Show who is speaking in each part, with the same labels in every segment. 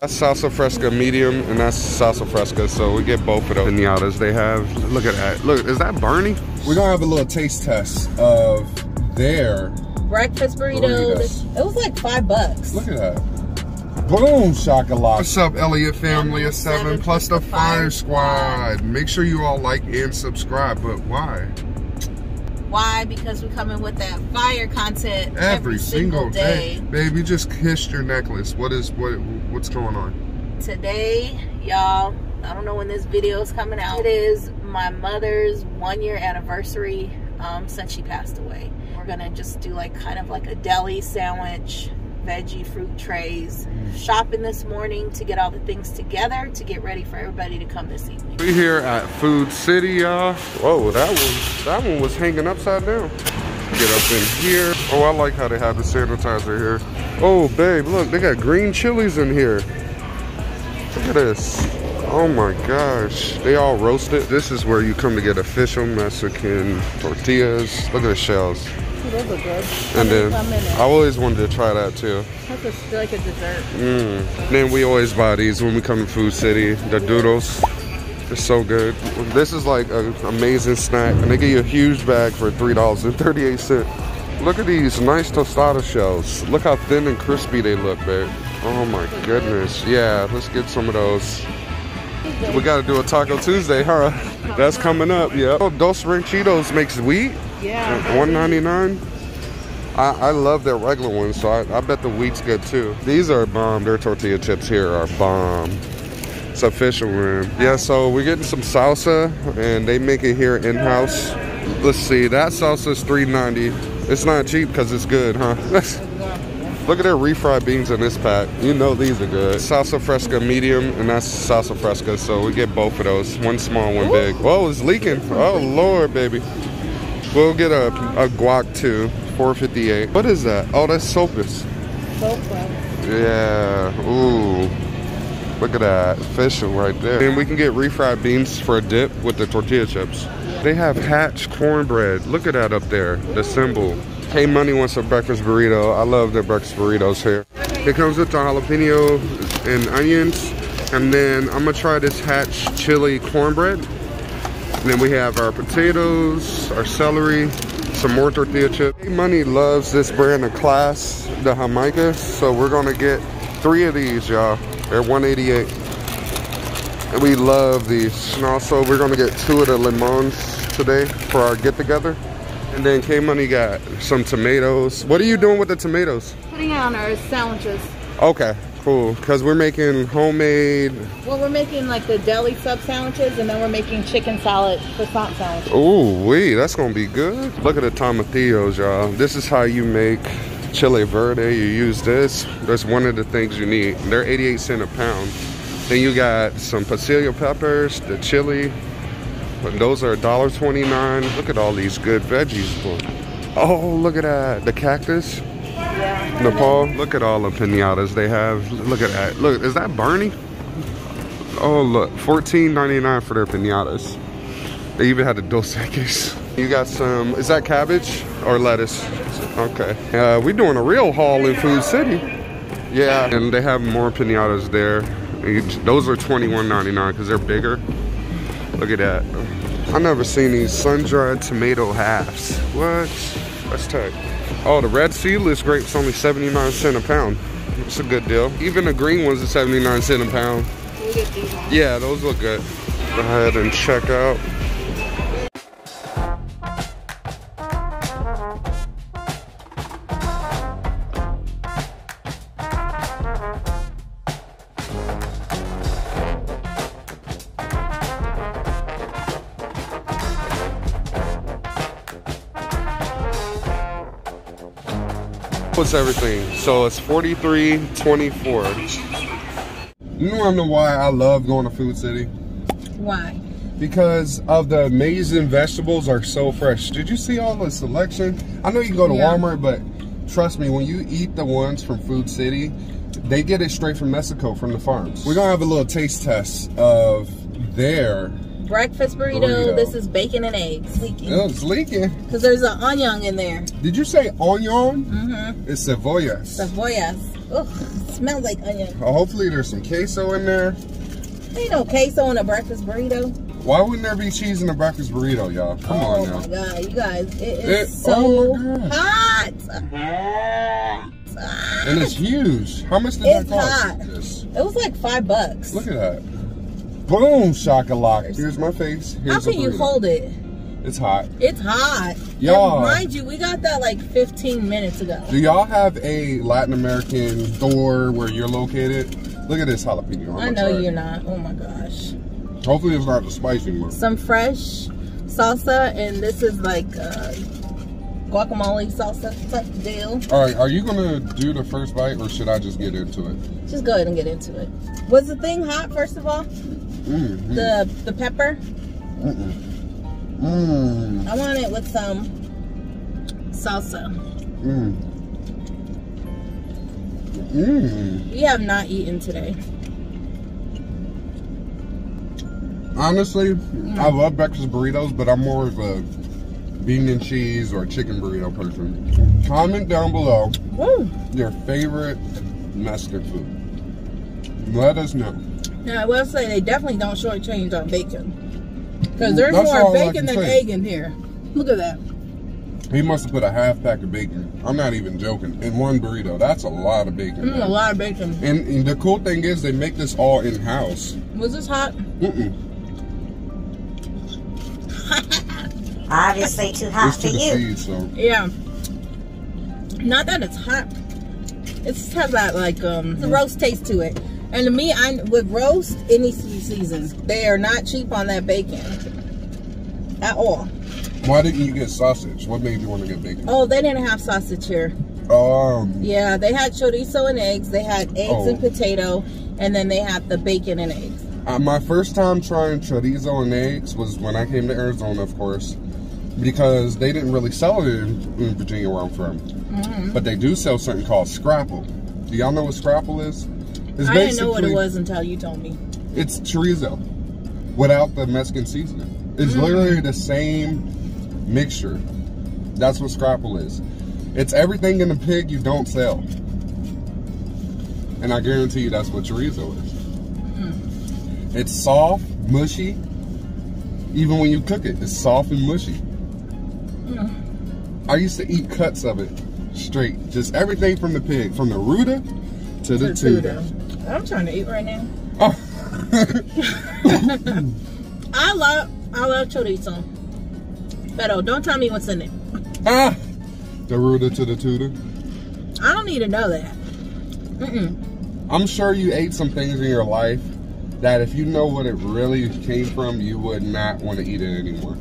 Speaker 1: That's salsa fresca medium, and that's salsa fresca. So we get both of those pinatas they have. Look at that. Look, is that Barney? We're gonna have a little taste test of their
Speaker 2: breakfast burrito. Burritos. It was like five bucks.
Speaker 1: Look at that. Boom, shakalaka. What's up, Elliott family of seven, seven plus the fire squad. Make sure you all like and subscribe, but why?
Speaker 2: Why? Because we come in with that fire content every, every single, day. day.
Speaker 1: Baby, just kissed your necklace. What is what? What's going on?
Speaker 2: Today, y'all. I don't know when this video is coming out. It is my mother's one year anniversary um, since she passed away. We're gonna just do like kind of like a deli sandwich veggie fruit trays. Shopping this morning to get all the things together to get ready for everybody to come this evening.
Speaker 1: We here at Food City, y'all. Whoa, that one, that one was hanging upside down. Get up in here. Oh, I like how they have the sanitizer here. Oh, babe, look, they got green chilies in here. Look at this. Oh my gosh. They all roasted. This is where you come to get official Mexican tortillas. Look at the shells.
Speaker 2: Those look good.
Speaker 1: And then I always wanted to try that too.
Speaker 2: That's a, like a dessert.
Speaker 1: Mm. Then we always buy these when we come to Food City. The doodles. They're so good. This is like an amazing snack. And they give you a huge bag for $3.38. Look at these nice tostada shells. Look how thin and crispy they look, babe. Oh my goodness. Yeah, let's get some of those. We gotta do a Taco Tuesday, huh? That's coming up, yeah. Oh, Dos Ranchitos makes wheat.
Speaker 2: Yeah.
Speaker 1: 199 I, I love their regular ones, so I, I bet the wheat's good too. These are bomb. Their tortilla chips here are bomb. It's official room. Yeah, so we're getting some salsa, and they make it here in-house. Let's see, that salsa is 390 It's not cheap because it's good, huh? Look at their refried beans in this pack. You know these are good. Salsa fresca medium, and that's salsa fresca, so we get both of those. One small, one big. Whoa, it's leaking. Oh, Lord, baby. We'll get a, a guac too, 458. What is that? Oh, that's sopis.
Speaker 2: Sopa.
Speaker 1: Yeah. Ooh. Look at that. Official right there. And we can get refried beans for a dip with the tortilla chips. They have Hatch cornbread. Look at that up there. The symbol. Hey Money wants a breakfast burrito. I love their breakfast burritos here. It comes with the jalapeno and onions. And then I'm gonna try this Hatch chili cornbread. And then we have our potatoes, our celery, some more tortilla chips. K Money loves this brand of class, the Jamaica. So we're gonna get three of these, y'all. They're 188. And we love these. And also we're gonna get two of the limons today for our get together. And then K Money got some tomatoes. What are you doing with the tomatoes?
Speaker 2: Putting on our sandwiches.
Speaker 1: Okay, cool. Because we're making homemade.
Speaker 2: Well, we're making like the deli sub sandwiches, and then we're making chicken salad croissant sandwiches.
Speaker 1: Ooh, wee, that's gonna be good. Look at the tomatillos, y'all. This is how you make chile verde. You use this. That's one of the things you need. They're 88 cent a pound. Then you got some pasilla peppers, the chili. But those are $1.29. Look at all these good veggies. Oh, look at that. The cactus. Nopal, look at all the pinatas they have. Look at that. Look, is that Barney? Oh, look, $14.99 for their pinatas. They even had the Dos Equis. You got some, is that cabbage or lettuce? Okay. Uh, we're doing a real haul in Food City. Yeah, and they have more pinatas there. Those are $21.99 because they're bigger. Look at that. I've never seen these sun-dried tomato halves. What? That's tight. Oh, the red seedless grape's only 79 cent a pound. It's a good deal. Even the green ones are 79 cent a pound. Yeah, those look good. Go ahead and check out. What's everything? So it's 43.24. You want to know why I love going to Food City?
Speaker 2: Why?
Speaker 1: Because of the amazing vegetables are so fresh. Did you see all the selection? I know you go to yeah. Walmart, but trust me, when you eat the ones from Food City, they get it straight from Mexico, from the farms. We're gonna have a little taste test of their
Speaker 2: breakfast burrito. burrito. This is bacon and eggs. Leaking.
Speaker 1: Oh, it's leaking.
Speaker 2: Because there's an onion in there.
Speaker 1: Did you say onion?
Speaker 2: Mm-hmm.
Speaker 1: It's cebollas.
Speaker 2: Cebollas. Ugh, smells like onion.
Speaker 1: Oh, hopefully there's some queso in there.
Speaker 2: Ain't no queso in a breakfast burrito.
Speaker 1: Why wouldn't there be cheese in a breakfast burrito, y'all? Come
Speaker 2: oh
Speaker 1: on now.
Speaker 2: Oh my god, you guys, it is
Speaker 1: It-
Speaker 2: so
Speaker 1: oh my
Speaker 2: hot.
Speaker 1: And it's huge. How much did
Speaker 2: It's
Speaker 1: that cost?
Speaker 2: hot.
Speaker 1: This?
Speaker 2: It was like five bucks.
Speaker 1: Look at that. Boom, shakalaka. Here's my face. Here's
Speaker 2: How can you hold it?
Speaker 1: It's hot.
Speaker 2: It's hot.
Speaker 1: Y'all.
Speaker 2: Mind you, we got that like 15 minutes ago.
Speaker 1: Do y'all have a Latin American store where you're located? Look at this jalapeno. I'm
Speaker 2: I know you're not. Oh my gosh.
Speaker 1: Hopefully it's not the spicy one.
Speaker 2: Some fresh salsa, and this is like uh, guacamole salsa type deal.
Speaker 1: All right, are you gonna do the first bite or should I just get into it?
Speaker 2: Just go ahead and get into it. Was the thing hot first of all?
Speaker 1: Mm,
Speaker 2: The the pepper.
Speaker 1: mm, mm,
Speaker 2: I want it with some salsa.
Speaker 1: mm. Mm.
Speaker 2: We have not eaten today.
Speaker 1: Honestly, I love breakfast burritos, but I'm more of a bean and cheese or chicken burrito person. Comment down below your favorite Mexican food. Let us know.
Speaker 2: Now I will say they definitely don't shortchange on bacon. Because there's
Speaker 1: That's
Speaker 2: more bacon than
Speaker 1: say.
Speaker 2: egg in here. Look at that.
Speaker 1: He must have put a half pack of bacon. I'm not even joking. In one burrito. That's a lot of bacon.
Speaker 2: Mm, a lot of bacon.
Speaker 1: And, and the cool thing is they make this all in house.
Speaker 2: Was this hot?
Speaker 1: Mm-mm.
Speaker 3: Obviously too hot
Speaker 1: It's
Speaker 3: for
Speaker 1: to
Speaker 3: you.
Speaker 1: seed, so
Speaker 2: Yeah. Not that it's hot. It just has that like um the roast taste to it. And to me, I with roast, it needs to be seasoned. They are not cheap on that bacon at all.
Speaker 1: why didn't you get sausage? What made you want to get bacon?
Speaker 2: Oh, they didn't have sausage here.
Speaker 1: Um,
Speaker 2: Yeah, they had chorizo and eggs. They had eggs
Speaker 1: Oh.
Speaker 2: and potato, and then they had the bacon and eggs.
Speaker 1: uh, my first time trying chorizo and eggs was when I came to Arizona, of course, because they didn't really sell it in, in Virginia where I'm from.
Speaker 2: Mm-hmm.
Speaker 1: But they do sell something called scrapple. Do y'all know what scrapple is? It's
Speaker 2: I didn't know what it was until you told me.
Speaker 1: It's chorizo without the Mexican seasoning. It's
Speaker 2: Mm.
Speaker 1: literally the same mixture. That's what scrapple is. It's everything in the pig you don't sell. And I guarantee you that's what chorizo is.
Speaker 2: Mm.
Speaker 1: It's soft, mushy. Even when you cook it, it's soft and mushy.
Speaker 2: Mm.
Speaker 1: I used to eat cuts of it straight. Just everything from the pig, from the ruta to the tuda.
Speaker 2: I'm trying to eat right now.
Speaker 1: Oh.
Speaker 2: I love I love chorizo. Pero don't tell me what's in it.
Speaker 1: ah, the ruta to the tuda.
Speaker 2: I don't need to know that. Mm-mm.
Speaker 1: I'm sure you ate some things in your life that if you know what it really came from, you would not want to eat it anymore.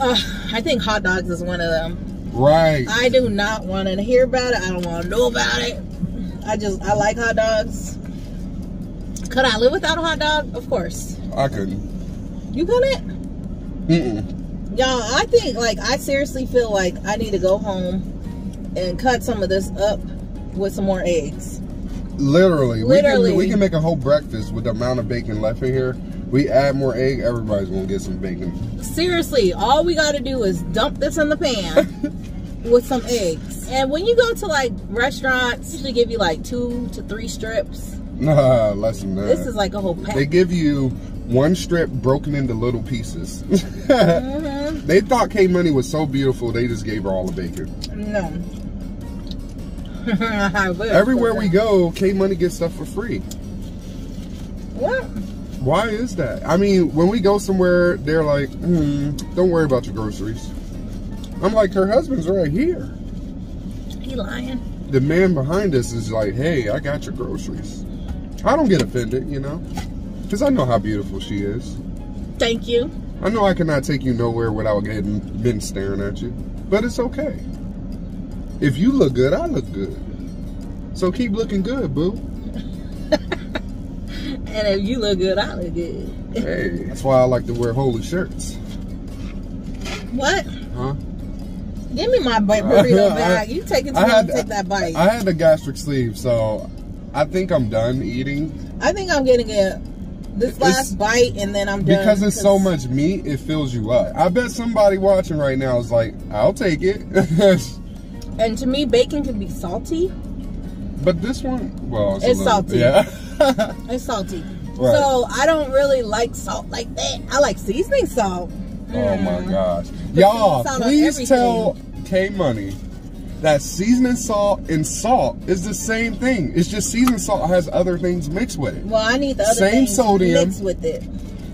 Speaker 2: Uh, I think hot dogs is one of them.
Speaker 1: Right.
Speaker 2: I do not want to hear about it. I don't want to know about it. I just I like hot dogs. Could I live without a hot dog? Of course.
Speaker 1: I couldn't.
Speaker 2: You couldn't?
Speaker 1: Mm-mm.
Speaker 2: Y'all, I think like I seriously feel like I need to go home and cut some of this up with some more eggs.
Speaker 1: Literally.
Speaker 2: Literally.
Speaker 1: We can, we can make a whole breakfast with the amount of bacon left in here. We add more egg, everybody's going to get some bacon.
Speaker 2: Seriously, all we got to do is dump this in the pan with some eggs. And when you go to like restaurants, they usually give you like two to three strips.
Speaker 1: Nah, less than that.
Speaker 2: This is like a whole pack.
Speaker 1: they give you one strip broken into little pieces.
Speaker 2: Mhm.
Speaker 1: They thought K Money was so beautiful, they just gave her all the bacon.
Speaker 2: No.
Speaker 1: Everywhere we go, K Money gets stuff for free.
Speaker 2: What?
Speaker 1: Why is that? I mean, when we go somewhere, they're like, hmm, don't worry about your groceries. I'm like, her husband's right here.
Speaker 2: He lying?
Speaker 1: The man behind us is like, hey, I got your groceries. I don't get offended, you know, because I know how beautiful she is.
Speaker 2: Thank you.
Speaker 1: I know I cannot take you nowhere without getting men staring at you, but it's okay. If you look good, I look good. So keep looking good, boo.
Speaker 2: And if you look good, I look good.
Speaker 1: Hey, that's why I like to wear holy shirts.
Speaker 2: What?
Speaker 1: Huh?
Speaker 2: Give me my bite burrito bag. You take it too
Speaker 1: I
Speaker 2: long
Speaker 1: had-
Speaker 2: to take that bite.
Speaker 1: I had a gastric sleeve, so I think I'm done eating.
Speaker 2: I think I'm gonna get this
Speaker 1: It's-
Speaker 2: last bite and then I'm done.
Speaker 1: Because it's so much meat, it fills you up. I bet somebody watching right now is like, I'll take it.
Speaker 2: And to me, bacon can be salty.
Speaker 1: But this one, well, it's,
Speaker 2: It's
Speaker 1: little-
Speaker 2: salty.
Speaker 1: Yeah.
Speaker 2: It's salty.
Speaker 1: Right.
Speaker 2: So I don't really like salt like that. I like seasoning salt.
Speaker 1: Oh my
Speaker 2: Mm.
Speaker 1: gosh. Y'all,
Speaker 2: season salt on
Speaker 1: please tell K Money that seasoning salt and salt is the same thing. It's just seasoning salt has other things mixed with it.
Speaker 2: Well, I need the other
Speaker 1: Same sodium.
Speaker 2: mixed with it.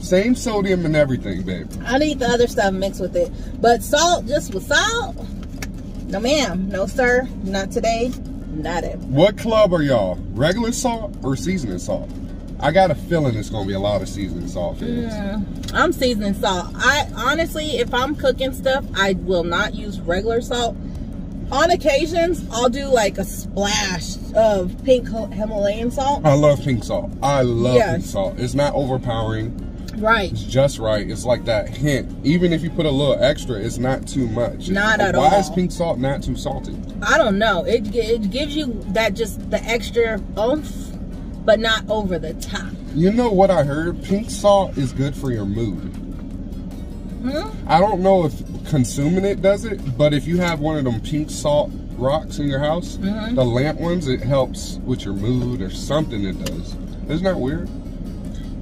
Speaker 1: Same sodium and everything, babe.
Speaker 2: I need the other stuff mixed with it. But salt, just with salt, no ma'am, no sir, not today, not it.
Speaker 1: What club are y'all? Regular salt or seasoning salt? I got a feeling it's gonna be a lot of seasoning salt.
Speaker 2: Mm, I'm seasoning salt. I honestly, if I'm cooking stuff, I will not use regular salt. On occasions, I'll do like a splash of pink Himalayan salt.
Speaker 1: I love pink salt. I love
Speaker 2: Yes.
Speaker 1: pink salt. It's not overpowering.
Speaker 2: Right.
Speaker 1: It's just right. It's like that hint. Even if you put a little extra, it's not too much.
Speaker 2: Not at
Speaker 1: Why
Speaker 2: all.
Speaker 1: Why is pink salt not too salty?
Speaker 2: I don't know. It it gives you that just the extra oomph, but not over the top.
Speaker 1: You know what I heard? Pink salt is good for your mood.
Speaker 2: Hmm?
Speaker 1: I don't know if consuming it does it, but if you have one of them pink salt rocks in your house,
Speaker 2: Mhm.
Speaker 1: the lamp ones, it helps with your mood or something it does. Isn't that weird?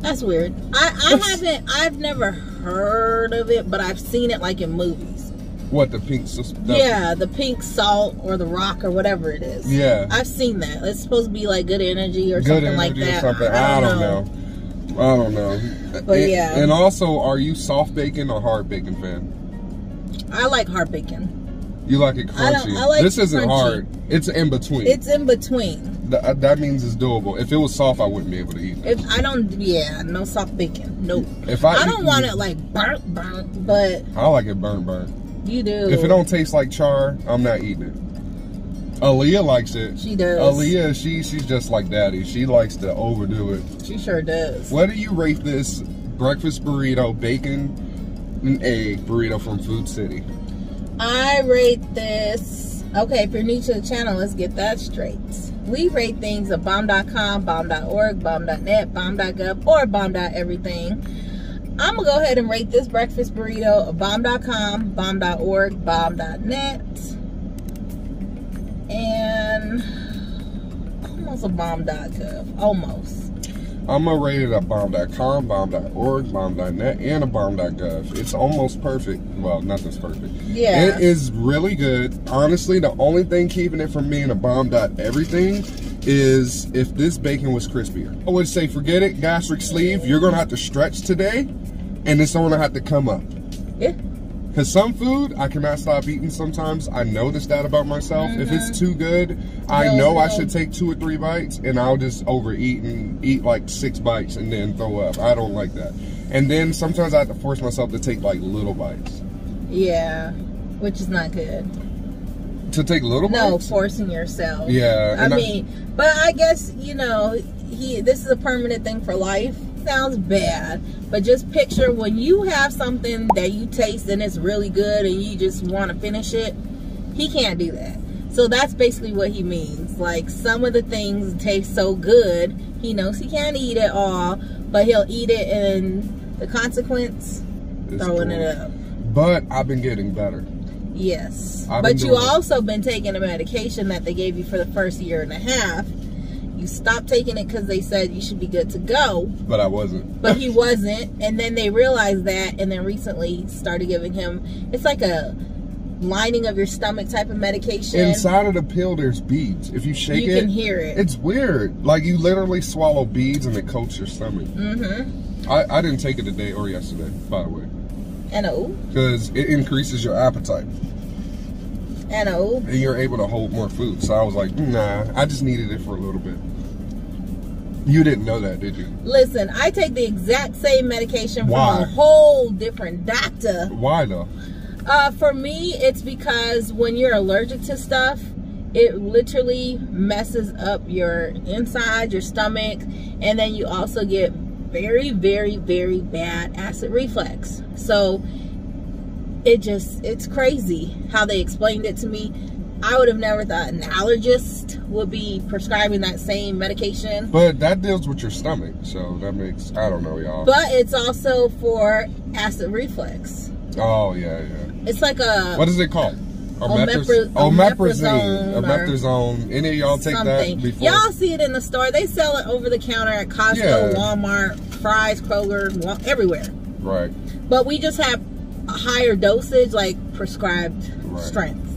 Speaker 2: That's weird. I, I haven't. I've never heard of it, but I've seen it like in movies.
Speaker 1: What the pink the-
Speaker 2: yeah, the pink salt or the rock or whatever it is.
Speaker 1: Yeah.
Speaker 2: I've seen that. It's supposed to be like good energy or
Speaker 1: good
Speaker 2: something
Speaker 1: energy
Speaker 2: like that.
Speaker 1: or something. I don't, know. I don't know.
Speaker 2: But
Speaker 1: And-
Speaker 2: yeah.
Speaker 1: And also, are you soft bacon or hard bacon fan?
Speaker 2: I like hard bacon.
Speaker 1: You like it
Speaker 2: I don't-
Speaker 1: crunchy.
Speaker 2: I like
Speaker 1: this isn't
Speaker 2: crunchy.
Speaker 1: hard. It's in between.
Speaker 2: It's in between.
Speaker 1: Th- uh, that means it's doable. If it was soft, I wouldn't be able to eat it.
Speaker 2: If I don't, yeah, no soft bacon. Nope.
Speaker 1: If I
Speaker 2: I don't want it like burnt, burnt, but
Speaker 1: I like it burnt, burnt.
Speaker 2: You do.
Speaker 1: If it don't taste like char, I'm not eating it. Aaliyah likes it.
Speaker 2: She does.
Speaker 1: Aaliyah, she she's just like daddy. She likes to overdo it.
Speaker 2: She sure does.
Speaker 1: What do you rate this breakfast burrito, bacon and egg burrito from Food City?
Speaker 2: I rate this. Okay, if you're new to the channel, let's get that straight. We rate things at bomb.com, bomb.org, bomb.net, bomb.gov, or bomb.everything. I'm gonna go ahead and rate this breakfast burrito a bomb.com, bomb.org, bomb.net, and almost a bomb.gov. Almost.
Speaker 1: I'm gonna rate it a bomb.com, bomb.org, bomb.net, and a bomb.gov. It's almost perfect. Well, nothing's perfect.
Speaker 2: Yeah.
Speaker 1: It is really good. Honestly, the only thing keeping it from being a bomb.everything is if this bacon was crispier. I would say forget it, gastric sleeve. You're gonna have to stretch today, and it's gonna have to come up.
Speaker 2: Yeah.
Speaker 1: Cause some food I cannot stop eating sometimes. I notice that about myself. If it's mm-hmm. too good, I
Speaker 2: No,
Speaker 1: know I should take two or three bites and I'll just overeat and eat like six bites and then throw up. I don't like that. And then sometimes I have to force myself to take like little bites.
Speaker 2: Yeah. Which is not good.
Speaker 1: To take little more.
Speaker 2: No,
Speaker 1: bites?
Speaker 2: forcing yourself.
Speaker 1: Yeah,
Speaker 2: I
Speaker 1: and I-
Speaker 2: mean, but I guess you know, he. This is a permanent thing for life. Sounds bad, but just picture when you have something that you taste and it's really good, and you just want to finish it. He can't do that. So that's basically what he means. Like some of the things taste so good, he knows he can't eat it all, but he'll eat it, and the consequence,
Speaker 1: It's
Speaker 2: throwing it up.
Speaker 1: But I've been getting better.
Speaker 2: Yes.
Speaker 1: I've
Speaker 2: but you
Speaker 1: it.
Speaker 2: also been taking a medication that they gave you for the first year and a half. You stopped taking it because they said you should be good to go,
Speaker 1: But I wasn't.
Speaker 2: but he wasn't. And then they realized that, and then recently started giving him. It's like a lining of your stomach type of medication.
Speaker 1: Inside of the pill, there's beads. If you shake
Speaker 2: you
Speaker 1: it, you
Speaker 2: can hear it.
Speaker 1: it's weird. Like you literally swallow beads and it coats your stomach.
Speaker 2: mm-hmm.
Speaker 1: I, I didn't take it today or yesterday, by the way.
Speaker 2: And oh,
Speaker 1: because it increases your appetite
Speaker 2: and oh.
Speaker 1: and you're able to hold more food. So I was like, nah, I just needed it for a little bit. You didn't know that, did you?
Speaker 2: Listen, I take the exact same medication
Speaker 1: Why?
Speaker 2: from a whole different doctor.
Speaker 1: Why though?
Speaker 2: Uh, for me, it's because when you're allergic to stuff, it literally messes up your inside, your stomach, and then you also get very, very, very bad acid reflux. So it just, it's crazy how they explained it to me. I would have never thought an allergist would be prescribing that same medication.
Speaker 1: But that deals with your stomach, so that makes I don't know, y'all.
Speaker 2: But it's also for acid reflux.
Speaker 1: oh yeah, yeah.
Speaker 2: It's like a
Speaker 1: What is it called?
Speaker 2: Or
Speaker 1: Omeprazole. Any of y'all take
Speaker 2: something.
Speaker 1: that before?
Speaker 2: Y'all see it in the store. They sell it over the counter at Costco,
Speaker 1: Yeah.
Speaker 2: Walmart, Fry's, Kroger, everywhere.
Speaker 1: Right.
Speaker 2: But we just have a higher dosage, like prescribed
Speaker 1: Right.
Speaker 2: strength.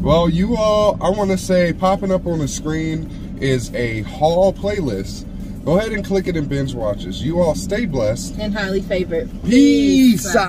Speaker 1: Well, you all, I want to say, popping up on the screen is a haul playlist. Go ahead and click it and binge watches. You all stay blessed.
Speaker 2: And highly favored.
Speaker 1: Peace out.